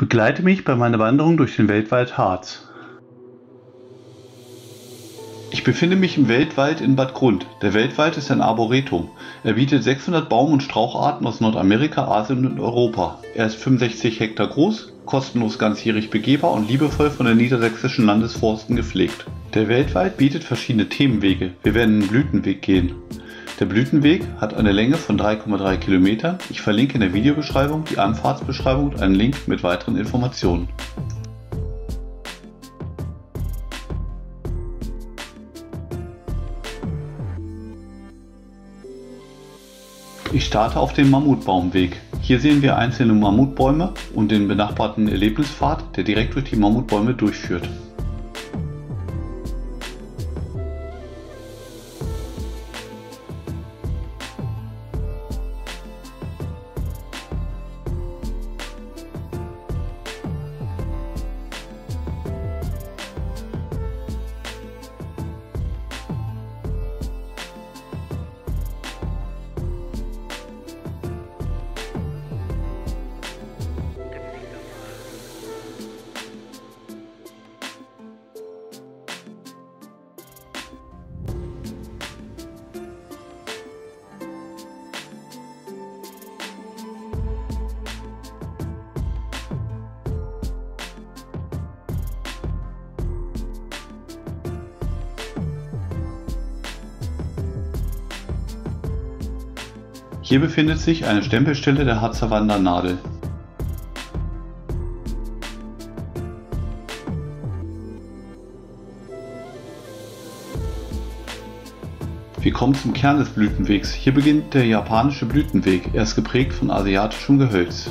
Begleite mich bei meiner Wanderung durch den Weltwald Harz. Ich befinde mich im Weltwald in Bad Grund. Der Weltwald ist ein Arboretum. Er bietet 600 Baum- und Straucharten aus Nordamerika, Asien und Europa. Er ist 65 Hektar groß, kostenlos ganzjährig begehbar und liebevoll von den niedersächsischen Landesforsten gepflegt. Der Weltwald bietet verschiedene Themenwege. Wir werden den Blütenweg gehen. Der Blütenweg hat eine Länge von 3,3 Kilometern. Ich verlinke in der Videobeschreibung die Anfahrtsbeschreibung und einen Link mit weiteren Informationen. Ich starte auf dem Mammutbaumweg. Hier sehen wir einzelne Mammutbäume und den benachbarten Erlebnispfad, der direkt durch die Mammutbäume durchführt. Hier befindet sich eine Stempelstelle der Harzer Wandernadel. Wir kommen zum Kern des Blütenwegs. Hier beginnt der japanische Blütenweg. Er ist geprägt von asiatischem Gehölz.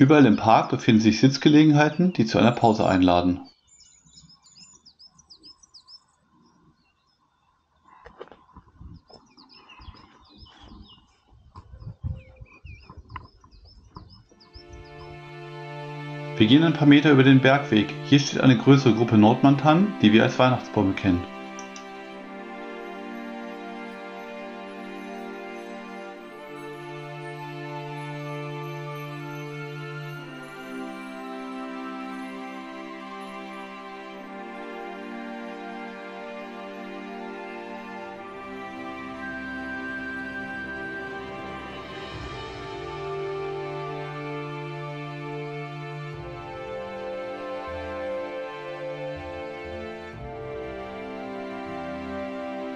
Überall im Park befinden sich Sitzgelegenheiten, die zu einer Pause einladen. Wir gehen ein paar Meter über den Bergweg. Hier steht eine größere Gruppe Nordmantanen, die wir als Weihnachtsbäume kennen.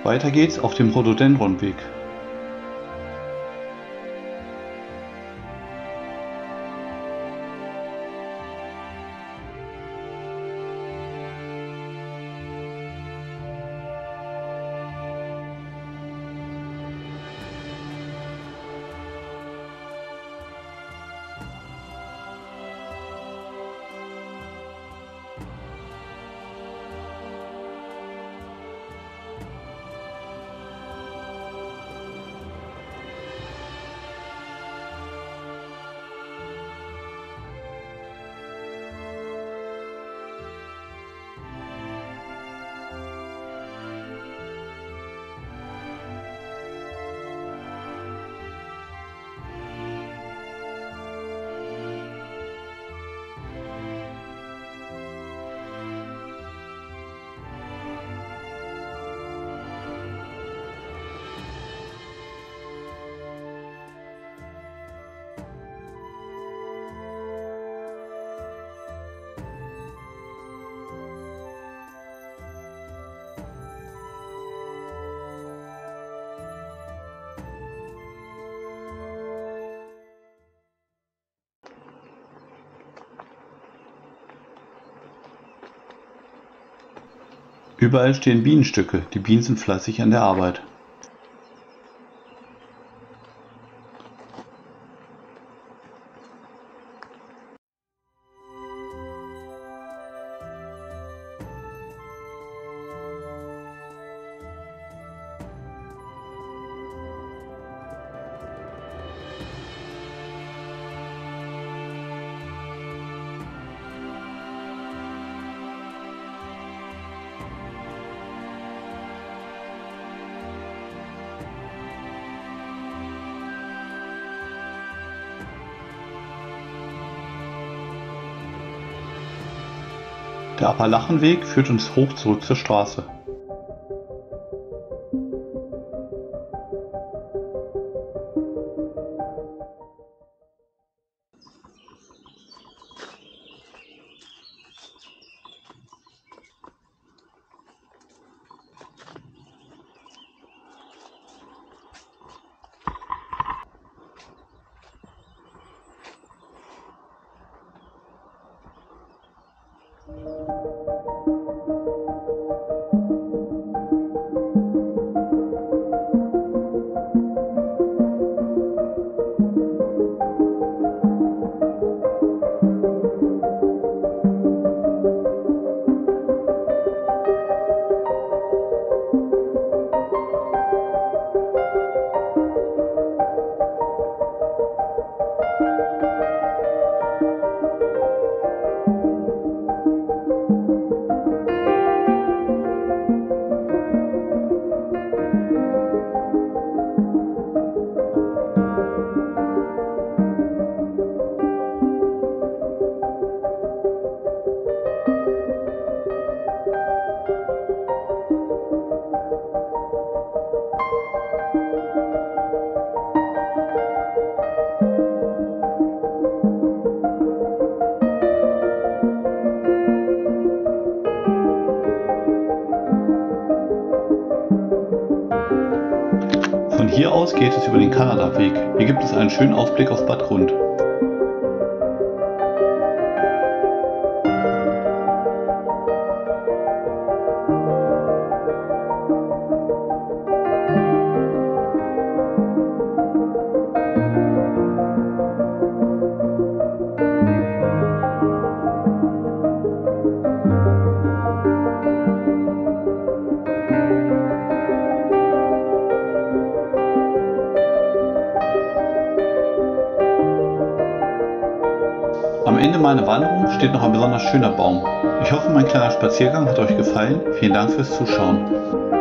Weiter geht's auf dem Rhododendronweg. Überall stehen Bienenstöcke, die Bienen sind fleißig an der Arbeit. Der Appalachenweg führt uns hoch zurück zur Straße. Von hier aus geht es über den Kanadaweg. Hier gibt es einen schönen Ausblick auf Bad Grund. Meiner Wanderung steht noch ein besonders schöner Baum. Ich hoffe, mein kleiner Spaziergang hat euch gefallen. Vielen Dank fürs Zuschauen.